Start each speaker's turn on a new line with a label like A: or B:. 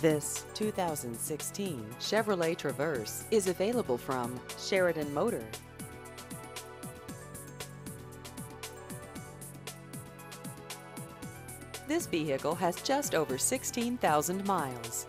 A: This 2016 Chevrolet Traverse is available from Sheridan Motor. This vehicle has just over 16,000 miles.